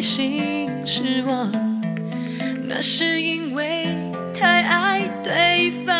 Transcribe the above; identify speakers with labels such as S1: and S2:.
S1: 心失望那是因为太爱对方。